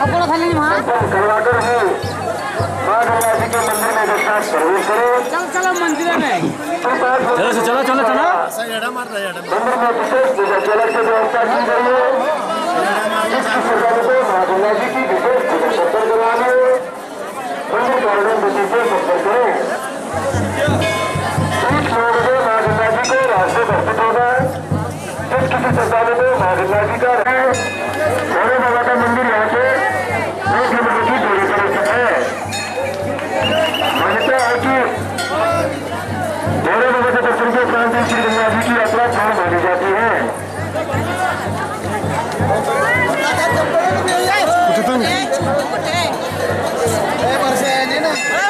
अपने वहाँ करवाकर ही माँ गंगा जी के मंदिर में। दर्शन प्रवेश करें चलो चलो मंदिर में चलो चलो चलो। चलो मंदिर में विशेष पूजा की व्यवस्था की गई है जिसकी श्रद्धालु को माँ गंगा जी की विशेष पूजा करवाने मंदिर करें जिस श्रद्धालु को माँ गंगा जी का भोले बाबा का मंदिर यहाँ से दो किलोमीटर की दूरी पर स्थित है मान्यता है कि भोले बाबा के दर्शन के उपरांत श्री गंगा जी की यात्रा पूर्ण मानी जाती है गंगा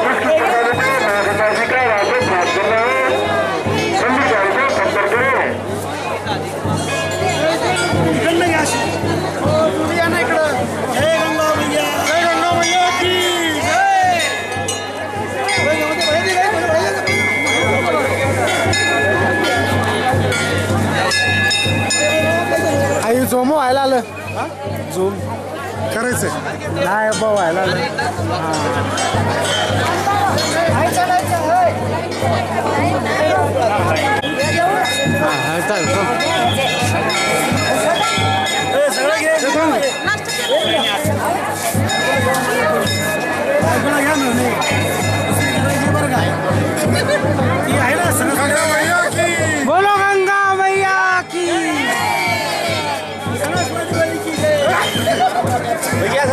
आई झोम व्हायला आलं. झोम. करायचंय. नाही बा व्हायला आलं.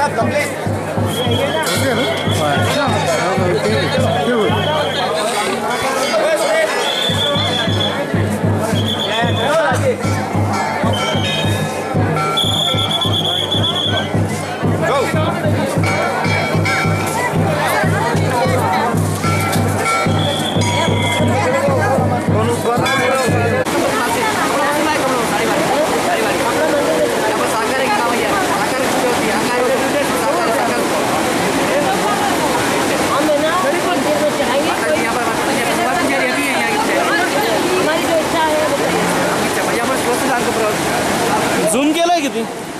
have the place. Ricky?